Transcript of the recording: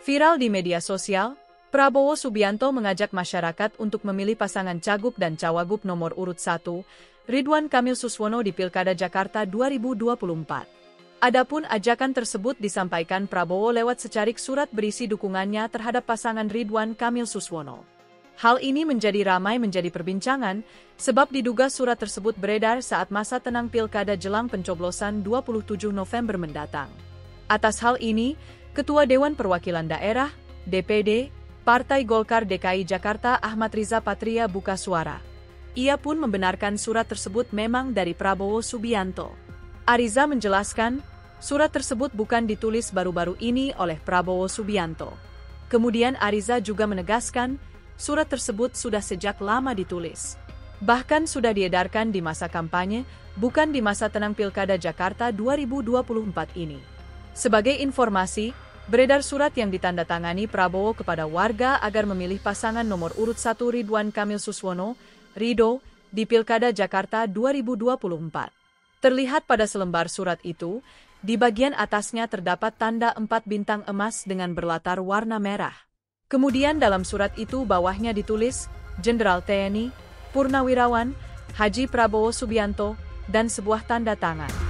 Viral di media sosial, Prabowo Subianto mengajak masyarakat untuk memilih pasangan Cagup dan Cawagup nomor urut 1, Ridwan Kamil Suswono di Pilkada Jakarta 2024. Adapun ajakan tersebut disampaikan Prabowo lewat secarik surat berisi dukungannya terhadap pasangan Ridwan Kamil Suswono. Hal ini menjadi ramai menjadi perbincangan, sebab diduga surat tersebut beredar saat masa tenang pilkada jelang pencoblosan 27 November mendatang. Atas hal ini, Ketua Dewan Perwakilan Daerah, DPD, Partai Golkar DKI Jakarta Ahmad Riza Patria buka suara. Ia pun membenarkan surat tersebut memang dari Prabowo Subianto. Ariza menjelaskan, surat tersebut bukan ditulis baru-baru ini oleh Prabowo Subianto. Kemudian Ariza juga menegaskan, surat tersebut sudah sejak lama ditulis. Bahkan sudah diedarkan di masa kampanye, bukan di masa tenang Pilkada Jakarta 2024 ini. Sebagai informasi, beredar surat yang ditandatangani Prabowo kepada warga agar memilih pasangan nomor urut 1 Ridwan Kamil Suswono, Rido, di Pilkada Jakarta 2024. Terlihat pada selembar surat itu, di bagian atasnya terdapat tanda empat bintang emas dengan berlatar warna merah. Kemudian dalam surat itu bawahnya ditulis, Jenderal TNI, Purnawirawan, Haji Prabowo Subianto, dan sebuah tanda tangan.